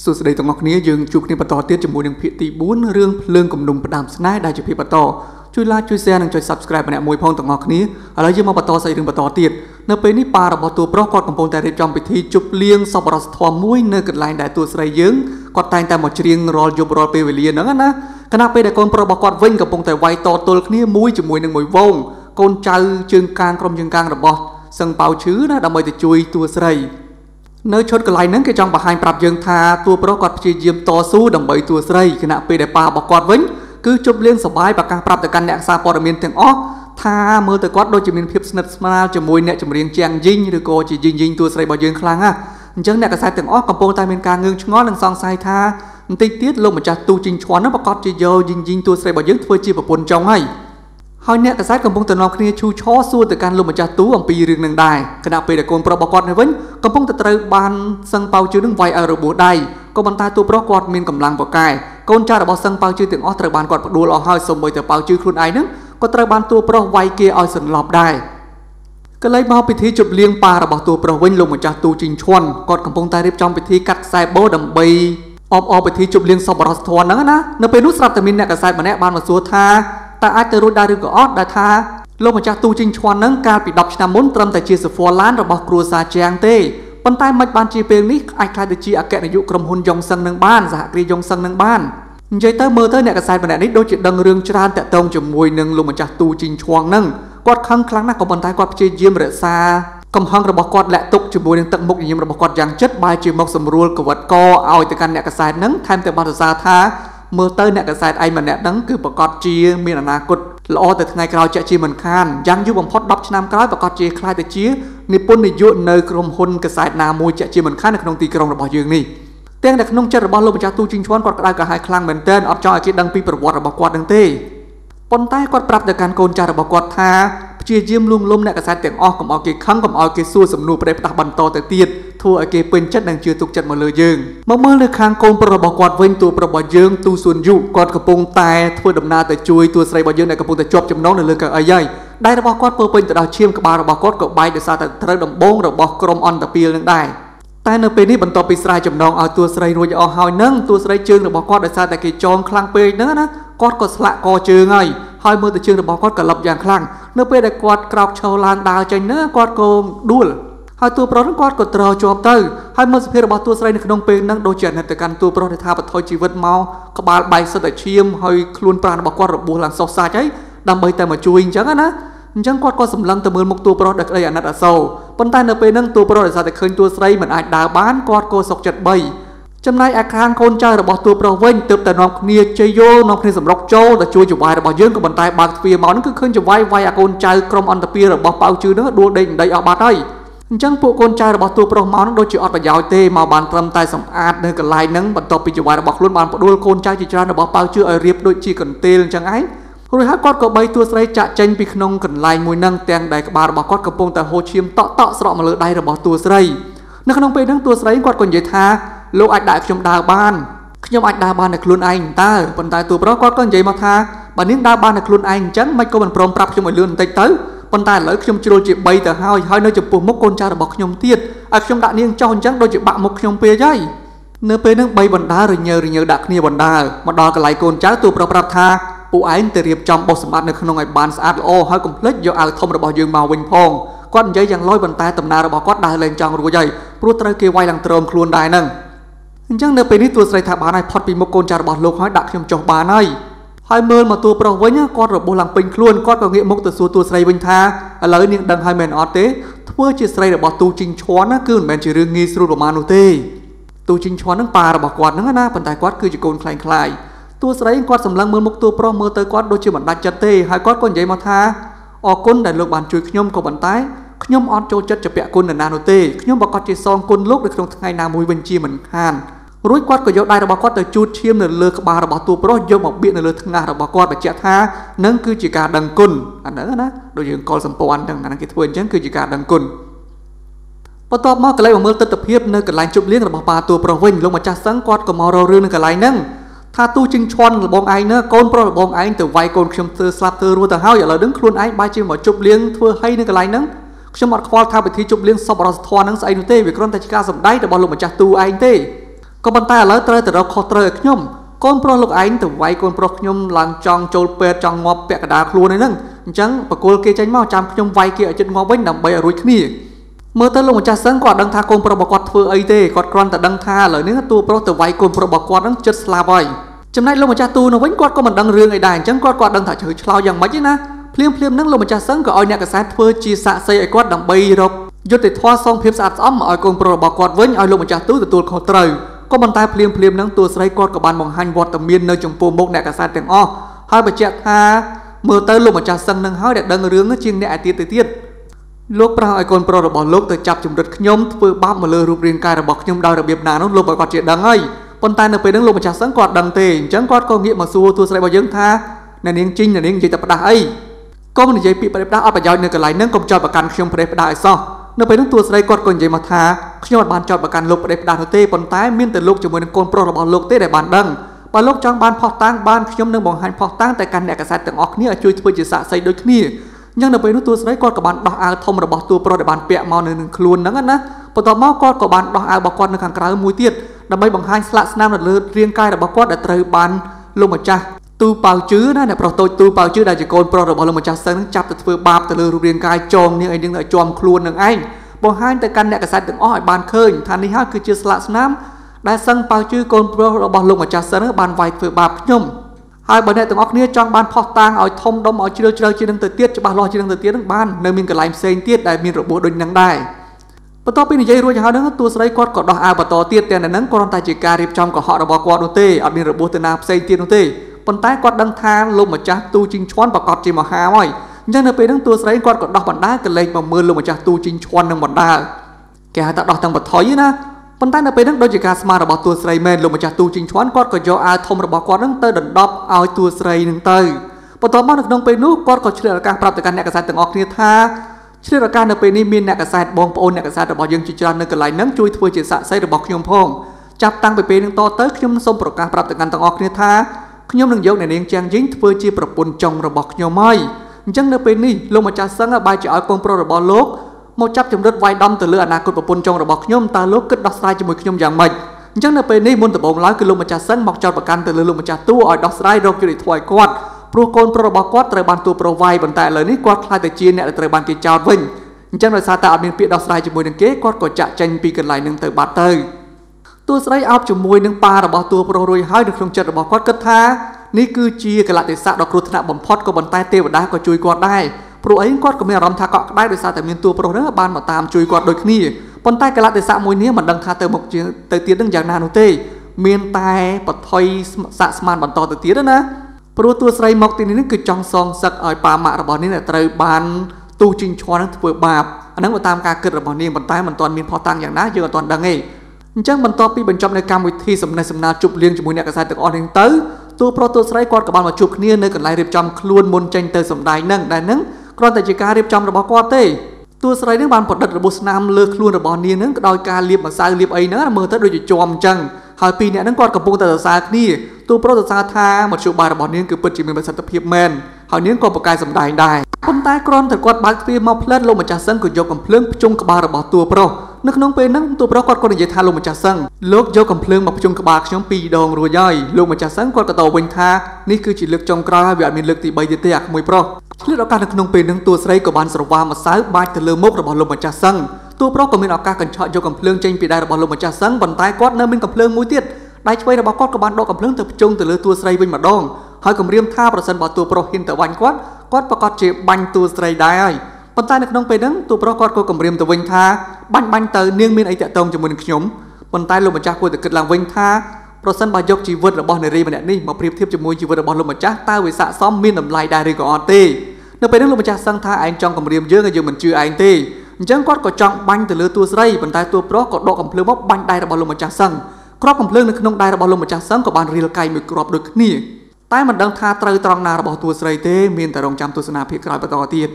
សួស្តីទាំងអស់គ្នាយើងជួបគ្នាបន្តទៀតជាមួយនឹងភាគទី4រឿងភ្លើងគំនុំផ្ដាំស្នេហ៍ដែលជាភាគបន្តជួយ like ជួយ share និងចុច subscribe ម្នាក់មួយផងទាំងអស់គ្នាឥឡូវយើងមកបន្តសាច់រឿងបន្តទៀតនៅពេលនេះប៉ារបស់តួប្រុសគាត់កំពុងតែរៀបចំពិធីជប់លៀងសពរសធម៌មួយនៅកន្លែងដែលតួស្រីយើងគាត់តែងតែមកច្រៀងរាល់យប់រាល់ពេលវេលាហ្នឹងណាខណៈពេលដែលកូនប្រុសរបស់គាត់វិញកំពុងតែវាយតទល់គ្នាមួយជាមួយនឹងមួយវងកូនចៅជើងកាងក្រុមជើងកាងរបស់សឹងប៉ៅឈឺណាដើម្បីទៅជួយតួស្រី នៅឈុតកន្លែងហ្នឹងគេចង់បង្ហាញប្រាប់យើងថាតួប្រុសគាត់ព្យាយាមតស៊ូដើម្បីតួស្រីខណៈពេលដែលប៉ារបស់គាត់វិញគឺជប់លៀងសបាយប្រកាសប្រាប់ទៅកាន់អ្នកសារព័ត៌មានទាំងអស់ថាមើលទៅគាត់ដូចជាមានភាពស្និទ្ធស្នាលជាមួយអ្នកចម្រៀងជាងយីងឬក៏ជាយីងយីងតួស្រីរបស់យើងខ្លាំងណាស់អញ្ចឹងអ្នកកសែតទាំងអស់កំពុងតែមានការងឿងឆ្ងល់និងសង្ស័យថាបន្តិចទៀតលោកម្ចាស់ទូជីងឈွန်នោះប្រកាសជាយកយីងយីងតួស្រីរបស់យើងធ្វើជាប្រពន្ធចុងហើយ ហើយអ្នកកសែតកំពុងតែនាំគ្នាឈូឆសួរទៅកាន់លោកម្ចាស់ទូអំពីរឿងនឹងដែរខណៈពេលដែលកូនប្រុសរបស់គាត់នេះវិញកំពុងតែត្រូវបានសឹងប៉ៅជឿនឹងវាយឲ្យរបួសដៃក៏ប៉ុន្តែទូប្រុសគាត់មានកម្លាំងពូកែកូនចៅរបស់សឹងប៉ៅជឿទាំងអស់ត្រូវបានគាត់ផ្ដួលអស់ហើយសូម្បីតែប៉ៅជឿខ្លួនឯងនឹងក៏ត្រូវបានទូប្រុសវាយគេឲ្យសន្លប់ដែរកន្លែងមកពិធីជប់លៀងប៉ារបស់ទូប្រុសវិញលោកម្ចាស់ទូជីងឈွန်គាត់កំពុងតែរៀបចំពិធីកាត់ខ្សែបូដើម្បីអបអរពិធីជប់លៀងសពរសធនហ្នឹងណានៅពេលនោះស្រាប់តែមានអ្នកកសែតម្នាក់បានមកសួរថា តើអាចទៅរួចដែរឬក៏អត់ដែលថាលោកម្ចាស់ទូជីងឈွန်ហ្នឹងកាលពី10ឆ្នាំមុនត្រឹមតែជាសហ្វ័រឡានរបស់គ្រួសារជាងទេប៉ុន្តែមិនបានជាពេលនេះអាចខ្លាចទៅជាអគ្គនាយកក្រុមហ៊ុនយ៉ុងសឹងនឹងបានសហគ្រាសយ៉ុងសឹងនឹងបាននិយាយទៅមើលទៅអ្នកកសែតម្នាក់នេះដូចជាដឹងរឿងច្រើនតាក់ទងជាមួយនឹងលោកម្ចាស់ទូជីងឈួងហ្នឹងគាត់ខឹងខ្លាំងណាស់ក៏ប៉ុន្តែគាត់ព្យាយាមរក្សាកំហឹងរបស់គាត់លាក់ទុកជាមួយនឹងទឹកមុខញញឹមរបស់គាត់យ៉ាងជិតបែរជាមកសម្រួលកវិតកឲ្យទៅកាន់អ្នកកសែតហ្នឹងថែមទាំងបានសរសើរថា មើលទៅអ្នកកសែតឯងម្នាក់ហ្នឹងគឺប្រកាសជាមានអនាគតល្អទៅថ្ងៃក្រោយជាក់ជាមិនខានយ៉ាងយូរបំផុត10ឆ្នាំក្រោយប្រកាសជាខ្លាយទៅជានិពន្ធនាយកនៅក្រុមហ៊ុនកសែតណាមួយជាក់ជាមិនខាននៅក្នុងទីក្រុងរបស់យើងនេះទាំងនៅក្នុងចិត្តរបស់លោកម្ចាស់ទូជីងឈួនគាត់ក្តៅក្រហាយខ្លាំងមែនទែនអត់ចង់ឲ្យគេដឹងពីប្រវត្តិរបស់គាត់នឹងទេប៉ុន្តែគាត់ប្រាប់ទៅកាន់កូនចៅរបស់គាត់ថាព្យាយាមលួងលំអ្នកកសែតទាំងអស់កុំឲ្យគេខឹងកុំឲ្យគេសួរសំណួរប្រេះផ្ដាស់បន្តទៅទៀត ធ្វើឲ្យគេពេញចិត្តនិងជឿទុកចិត្តមកលើយើងមកមើលនៅខាងកូនប្រុសរបស់គាត់វិញតួប្រុសរបស់យើងទូសួនយុគាត់កំពុងតែធ្វើដំណើរទៅជួយតួស្រីរបស់យើងដែលកំពុងតែជាប់ចំណងនៅលើកៅអីហើយដៃរបស់គាត់ពោពេញទៅដោយឈាមក្បាលរបស់គាត់ក៏បែកដោយសារតែត្រូវដំបងរបស់ក្រុមអន្តពាលនឹងដែរតែនៅពេលនេះបន្ទាប់ពីស្រ័យចំណងឲ្យតួស្រីរួចអស់ហើយនឹងតួស្រីជើងរបស់គាត់ដោយសារតែគេចងខ្លាំងពេកហ្នឹងណាគាត់ក៏ស្លាក់កជើងហើយហើយមើលទៅជើងរបស់គាត់ក៏លឹបយ៉ាងខ្លាំងនៅពេលដែលគាត់ក្រោកឈរឡើងដើរចេញណាគាត់ក៏ដួល ហើយតួប្រុសហ្នឹងគាត់ក៏ត្រជាប់ទៅហើយមើលសភាពរបស់តួស្រីនៅក្នុងពេលហ្នឹងដូចជាអាណិតទៅកាន់តួប្រុសដែលថាបថយជីវិតមកក្បាលបែកសិតតែឈាមហើយខ្លួនប្រាណរបស់គាត់របួសឡើងសុសសាច់ហើយដើម្បីតែមកជួយអញ្ចឹងណាអញ្ចឹងគាត់ក៏សម្លឹងទៅមើលមុខតួប្រុសដែលក្តីអាណិតអាសូរប៉ុន្តែនៅពេលហ្នឹងតួប្រុសដែលសារតែឃើញតួស្រីមិនអាចដើរបានគាត់ក៏សុកចិត្តបីចំណែកឯខាងកូនចៅរបស់តួប្រុសវិញទើបតែនាំគ្នាជ័យយោនាំគ្នាសម្រុកចូលទៅជួយចវាយរបស់យើងក៏ប៉ុន្តែបើកទ្វារមកហ្នឹងគឺឃើញចវាយវាយអាកូនចៅក្រុមអន្តពារបស់ប៉ៅជឺហ្នឹងដួលដេកដេកអស់បាត់ហើយ អញ្ចឹងពួកកូនចៅរបស់តួប្រុសមកហ្នឹងដូចជាអត់ប្រយោជន៍ទេមកបានត្រឹមតែសម្អាតនៅកន្លែងហ្នឹងបន្ទាប់ពីចវាយរបស់ខ្លួនបានផ្ដួលកូនចៅជាច្រើនរបស់ប៉ៅជឺឲ្យរៀបដូចជាកន្ទេលអញ្ចឹងឯងរួចហើយគាត់ក៏បីទួស្រីចាក់ចេញពីក្នុងកន្លែងមួយហ្នឹងទាំងដែលក្បាលរបស់គាត់កំពុងតែហូរឈាមតក់តក់ស្រក់មកលើដៃរបស់ទួស្រីនៅក្នុងពេលហ្នឹងទួស្រីគាត់ក៏និយាយថាលោកអាចដាក់ខ្ញុំដើរបានខ្ញុំអាចដើរបានតែខ្លួនឯងតើប៉ុន្តែទួប្រុសគាត់ក៏និយាយមកថាបើនាងដើរបានតែខ្លួនឯងអញ្ចឹងមិនក៏មិនព្រមប្រាប់ខ្ញុំឲ្យលឿនបន្តិចទៅ ប៉ុន្តែឥឡូវខ្ញុំជ្រុលជា3ទៅហើយហើយនៅចំពោះមុខកូនចៅរបស់ខ្ញុំទៀតឲ្យខ្ញុំដាក់នាងចោះអញ្ចឹងដូចជាបាក់មុខខ្ញុំពេកហើយនៅពេលហ្នឹង3បណ្ដារញើរញើដាក់គ្នាបណ្ដាមកដល់កន្លែងកូនចៅទួប្រុសប្រាប់ថាពួកឯងទៅរៀបចំបោះសម្បត្តិនៅក្នុងឲ្យបានស្អាតល្អហើយកុំភ្លេចយកអាវធំរបស់យើងមកវិញផងគាត់និយាយយ៉ាងលយប៉ុន្តែដំណើររបស់គាត់ដើរលេងចង់រួចហើយព្រោះត្រូវគេវាយឡើងត្រោមខ្លួនដែរហ្នឹងអញ្ចឹងនៅពេលនេះទួស្រីថាបានឲ្យផុតពីមុខកូនចៅរបស់លោកហើយដាក់ខ្ញុំចុះបានហើយ ហើយមើលមកតួប្រុសវិញគាត់របួសឡើងពេញខ្លួនគាត់ក៏ងាកមុខទៅសួរតួស្រីវិញថាឥឡូវនាងដឹងហើយមែនអត់ទេធ្វើជាស្រីរបស់ទូជីងឈွန်ណាគឺមិនមែនជារឿងងាយស្រួលប្រមាណនោះទេទូជីងឈွန်ហ្នឹងប៉ារបស់គាត់ហ្នឹងណាប៉ុន្តែគាត់គឺជាកូនខ្លែងខ្លាយតួស្រីគាត់សម្លឹងមើលមុខតួប្រុសមើលទៅគាត់ដូចជាមិនដាច់ចិត្តទេហើយគាត់ក៏និយាយមកថាអរគុណដែលលោកបានជួយខ្ញុំក៏ប៉ុន្តែខ្ញុំអត់ចូលចិត្តជាពាក់គុណនរណានោះទេខ្ញុំប្រកាសជាសងគុណលោកនៅក្នុងថ្ងៃណាមួយវិញជាមិនខាន រួចគាត់ក៏យកដៃរបស់គាត់ទៅជូតឈាមនៅលើក្បាលរបស់តួប្រុសយកមកបៀកនៅលើថ្ងាសរបស់គាត់បញ្ជាក់ថានឹងគឺជាការដឹងគុណអាហ្នឹងណាដូចយើងកលសម្ព័ន្ធហ្នឹងអាហ្នឹងគេធ្វើអញ្ចឹងគឺជាការដឹងគុណបន្ទាប់មកកន្លែងមកមើលទស្សនភាពនៅកន្លែងជប់លៀងរបស់ប៉ាតួប្រុសវិញលោកម្ចាស់សឹងគាត់ក៏មករករឿងនៅកន្លែងហ្នឹងថាទូជិងឈន់លបងឯងណាកូនប្រុសលបងឯងទៅវាយកូនខ្ញុំធ្វើស្លាប់ធ្វើរស់ទៅហើយឥឡូវហ្នឹងខ្លួនឯងបែរជាមកជប់លៀងធ្វើឲ្យនៅកន្លែងហ្នឹងខ្ញុំអត់ខ្វល់ថាពិធីជប់លៀងសពរសធនហ្នឹងស្អីនោះទេវាគ្រាន់តែជាការសម្ដែងរបស់លោកម្ចាស់ទូឯងទេ ក៏ប៉ុន្តែឥឡូវត្រូវទៅរកខុសត្រូវឲ្យខ្ញុំកូនប្រុសលោកឯងទៅវាយកូនប្រុសខ្ញុំឡើងចង់ចូលពេទ្យចង់ងាប់ពាក់កណ្ដាលខ្លួនឯហ្នឹងអញ្ចឹងបកគលគេចេញមកចាំខ្ញុំវាយគេឲ្យចិត្តងាប់វិញដើម្បីឲ្យរួចគ្នាមើលទៅលោកម្ចាស់សឹងគាត់ដឹងថាកូនប្រុសរបស់គាត់ធ្វើអីទេគាត់គ្រាន់តែដឹងថាឥឡូវនេះតួប្រុសទៅវាយកូនប្រុសរបស់គាត់ហ្នឹងចិត្តស្លាប់ហើយចំណែកលោកម្ចាស់ទូនោះវិញគាត់ក៏មិនដឹងរឿងអីដែរអញ្ចឹងគាត់គាត់ដឹងថាជ្រៅឆ្លោយយ៉ាងម៉េចទេណាភ្លាមភ្លាមហ្នឹងលោកម្ចាស់សឹងក៏ឲ្យអ្នកកសែតធ្វើជាសាក់សីឲ្យគាត់ដើម្បីរកយុត្តិធម៌សងភាពស្អាតស្អំឲ្យកូនប្រុសរបស់គាត់វិញឲ្យលោកម្ចាស់ទូទទួលខុសត្រូវ ក៏ប៉ុន្តែភ្លាមភ្លាមហ្នឹងតួស្រីគាត់ក៏បានបង្ហាញវត្តមាននៅចំពោះមុខអ្នកកសែតទាំងអស់ហើយបញ្ជាក់ថាមើលទៅលោកម្ចាស់សឹងនឹងហើយដែលដឹងរឿងជាងអ្នកឯទៀតទៅទៀតលោកប្រោសឲ្យកូនប្រុសរបស់លោកទៅចាប់ជំរិតខ្ញុំធ្វើបាបមកលើរូបរាងកាយរបស់ខ្ញុំដោយរបៀបណានោះលោកឲ្យគាត់ជាដឹងហើយប៉ុន្តែនៅពេលហ្នឹងលោកម្ចាស់សឹងគាត់ដឹងទេអញ្ចឹងគាត់ក៏ងាកមកសួរទូស្រីរបស់យើងថាអ្នកនាងជីងអ្នកនាងនិយាយតែផ្ដាស់អីកុំនិយាយពីប្រេះផ្ដាស់អត់ប្រយោជន៍នៅកន្លែងហ្នឹងកុំចោទប្រកាន់ខ្ញុំប្រេះផ្ដាស់ឲ្យសោះ នៅពេលនោះតួស្រីគាត់ក៏និយាយមកថាខ្ញុំអត់បានចោទប្រកាន់លោកប្រេះផ្ដាស់នោះទេប៉ុន្តែមានតែលោកជាមួយនឹងកូនប្រុសរបស់លោកទេដែលបានដឹងបើលោកចង់បានផុសតាំងបានខ្ញុំនឹងបង្ហាញផុសតាំងតែកាន់អ្នកកសែតទាំងអស់គ្នាឲ្យជួយធ្វើជាសាក្សីដូចគ្នាអញ្ចឹងនៅពេលនោះតួស្រីគាត់ក៏បានដោះអាវធំរបស់តួប្រុសដែលបានពាក់មកនៅនឹងខ្លួនហ្នឹងណាបន្ទាប់មកគាត់ក៏បានដោះអាវរបស់គាត់នៅខាងក្រៅមួយទៀតដើម្បីបង្ហាញស្លាកស្នាមនៅលើរាងកាយរបស់គាត់ដែលត្រូវបានលោកម្ចាស់ ទូប៉ៅជឺណាអ្នកប្រុសតូចទូប៉ៅជឺដែលជាកូនប្រុសរបស់លោកម្ចាស់សឹងនឹងចាប់ទៅធ្វើបាបទៅលើរូបរាងកាយចងនាងឯនឹងឲ្យជាប់ខ្លួននឹងឯងបង្ហាញទៅកាន់អ្នកកសែតទាំងអស់ឲ្យបានឃើញថានេះហើយគឺជាស្លាកស្នាមដែលសឹងប៉ៅជឺកូនប្រុសរបស់លោកម្ចាស់សឹងបានវាយធ្វើបាបខ្ញុំហើយបើអ្នកទាំងអស់គ្នាចង់បានផុសតាងឲ្យធំដុំឲ្យជ្រាលជ្រៅជាងនឹងទៅទៀតច្បាស់លាស់ជាងនឹងទៅទៀតនឹងបាននៅមានកន្លែងផ្សេងទៀតដែលមានរបួសដូចនឹងដែរបន្ទាប់ពីនិយាយរួចហើយហ្នឹងតួស្រីគាត់ក៏ដោះអាវបន្តទៀតតែនៅហ្នឹងគ្រាន់តែជាការរៀបចំកុហករបស់គាត់នោះទេអត់មានរបួសទៅណាផ្សេងទៀតនោះទេ ប៉ុន្តែគាត់ដឹងថាលោកម្ចាស់ទូជីងឈွန်ប្រកាសជាមហាហើយអញ្ចឹងនៅពេលហ្នឹងតួស្រីគាត់ក៏ដោះបណ្ដាកលេចមកមើលលោកម្ចាស់ទូជីងឈွန်នឹងបណ្ដាគេហៅថាដោះទាំងបថុយណាប៉ុន្តែនៅពេលហ្នឹងដូចជាការស្មានរបស់តួស្រីមែនលោកម្ចាស់ទូជីងឈွန်គាត់ក៏យកអាវធំរបស់គាត់ហ្នឹងទៅដណ្ដប់ឲ្យតួស្រីហ្នឹងទៅបន្ទាប់មកនៅក្នុងពេលនោះគាត់ក៏ឆ្លៀតឱកាសប្រាប់ទៅកាន់អ្នកកសែតទាំងអស់គ្នាថាឆ្លៀតឱកាសនៅពេលនេះមានអ្នកកសែតបងប្អូនអ្នកកសែតរបស់យើងជាច្រើននៅកន្លែងហ្នឹងជួយធ្វើជាសាក្សីរបស់ខ្ញុំផងចាប់តាំងពីពេលនឹងតទៅខ្ញុំសូមប្រកាសប្រាប់ទៅកាន់ទាំងអស់គ្នាថា ខ្ញុំនឹងយកអ្នកនាងជាងយីងធ្វើជាប្រពន្ធចុងរបស់ខ្ញុំហើយអញ្ចឹងនៅពេលនេះលោកម្ចាស់សឹងបែរជាឲ្យកូនប្រុសរបស់លោកមកចាប់ចម្រិតវាយដំទៅលើអនាគតប្រពន្ធចុងរបស់ខ្ញុំតើលោកគិតដោះស្រាយជាមួយខ្ញុំយ៉ាងម៉េចអញ្ចឹងនៅពេលនេះមុនដំបូងឡើយគឺលោកម្ចាស់សឹងមកចោទប្រកាន់ទៅលើលោកម្ចាស់តួឲ្យដោះស្រាយរកយុត្តិធម៌ឲ្យគាត់ព្រោះកូនប្រុសរបស់គាត់ត្រូវបានតួប្រុសវាយប៉ុន្តែឥឡូវនេះគាត់ខ្លាចទៅជាអ្នកដែលត្រូវបានគេចោទវិញអញ្ចឹងដោយសារតែអត់មានពាក្យដោះស្រាយជាមួយនឹងគេគាត់ក៏ចាក់ចេញពីកន្លែងនឹងទៅបាត់ទៅ តួស្រីអោបជាមួយនឹងប៉ារបស់តួប្រុសរួចហើយនៅក្នុងចិត្តរបស់គាត់គិតថានេះគឺជាកលៈទេសៈដ៏គ្រោះថ្នាក់បំផុតក៏ប៉ុន្តែទេវតាក៏ជួយគាត់ដែរព្រោះអីគាត់ក៏មានអារម្មណ៍ថាកក់ក្ដៅដោយសារតែមានតួប្រុសហ្នឹងបានមកតាមជួយគាត់ដូចគ្នាប៉ុន្តែកលៈទេសៈមួយនេះមិនដឹងថាទៅមុខទៅទៀតនឹងយ៉ាងណានោះទេ មានតែបថុយសាក់ស្មានបន្តទៅទៀតណាព្រោះតួស្រីមកទីនេះគឺចង់សងសឹកឲ្យប៉ាម៉ាក់របស់នេះត្រូវបានទូជីងឈွန်នឹងធ្វើបាបអាហ្នឹងទៅតាមការគិតរបស់នាងប៉ុន្តែមិនទាន់មានផុសតាំងយ៉ាងណាយើងអត់ទាន់ដឹងទេ អញ្ចឹងបន្ទាប់ពីបញ្ចប់នៅកម្មវិធីសំណេះសំណាលជប់លៀងជាមួយអ្នកកសែតទាំងអស់នេះទៅតួប្រុសតួស្រីគាត់ក៏បានមកជួបគ្នានៅកន្លែងរៀបចំខ្លួនមុនចេញទៅសម្ដែងហ្នឹងដែលហ្នឹងគ្រាន់តែជាការរៀបចំរបស់គាត់ទេតួស្រីនឹងបានប្រឌិតរបួសស្នាមលើខ្លួនរបស់នាងនឹងដោយការលាបម្សៅលាបអីហ្នឹងមើលទៅដូចជាជាប់អញ្ចឹងហើយពីរអ្នកហ្នឹងគាត់កំពុងតែសរសើរគ្នាតួប្រុសសរសើរថាមធ្យោបាយរបស់នាងគឺពិតជាមានប្រសិទ្ធភាពមែនហើយនាងក៏ប្រកែកសម្ដែងដែរ ប៉ុន្តែគ្រាន់តែគាត់បើកទ្វារមកផ្លិតលោកម្ចាស់សឹងក៏យកកំភ្លើងភ្ជុំក្បាលរបស់តួប្រុសនៅក្នុងពេលហ្នឹងតួប្រុសគាត់ក៏និយាយថាលោកម្ចាស់សឹងលោកយកកំភ្លើងមកភ្ជុំក្បាលខ្ញុំពីរដងរួចហើយលោកម្ចាស់សឹងគាត់ក៏តបវិញថានេះគឺជាលើកចុងក្រោយហើយវាអត់មានលើកទី3ទៀតទេអាក្មួយប្រុសឆ្លៀតឱកាសនៅក្នុងពេលហ្នឹងតួស្រីក៏បានស្រវាម្សៅបាច់ទៅលើមុខរបស់លោកម្ចាស់សឹងតួប្រុសក៏មានឱកាសកញ្ឆក់យកកំភ្លើងចេញពីដៃរបស់លោកម្ចាស់សឹងប៉ុន្តែគាត់នៅមានកំភ្លើងមួយទៀតដៃឆ្វេងរបស់គាត់ក៏បានដកកំភ្លើងទៅភ្ជុំទៅលើតួស្រីវិញម្ដងហើយគម្រាមថាប្រសិនបើតួប្រុសហ៊ានទៅវាញ់គាត់ គាត់ប្រកាសជាបាញ់តួស្រីដែរហើយប៉ុន្តែនៅក្នុងពេលហ្នឹងតួប្រុសគាត់ក៏គម្រាមទៅវិញថាបាញ់បាញ់ទៅនាងមានអីតាក់ទងជាមួយនឹងខ្ញុំប៉ុន្តែលោកម្ចាស់គួរតែគិតឡើងវិញថាប្រសិនបើយកជីវិតរបស់នារីម្នាក់នេះមកប្រៀបធៀបជាមួយជីវិតរបស់លោកម្ចាស់តើវាស័ក្តិសមមានតម្លៃដែរឬក៏អត់ទេនៅពេលហ្នឹងលោកម្ចាស់សឹងថាឯងចង់គម្រាមយើងហើយយើងមិនជឿឯងទេអញ្ចឹងគាត់ក៏ចង់បាញ់ទៅលើតួស្រីប៉ុន្តែតួប្រុសក៏ដកកំភ្លើងមកបាញ់ដៃរបស់លោកម្ចាស់សឹងគ្រាប់កំភ្លើងនៅក្នុងដៃរបស់លោកម្ចាស់សឹងក៏បានរៀលកាយមួយគ្រាប់ដូចគ្នា តែមិនដឹងថាត្រូវត្រង់ណារបស់តួស្រីទេមានតែរងចាំទស្សនាភាពក្រោយបន្តទៀត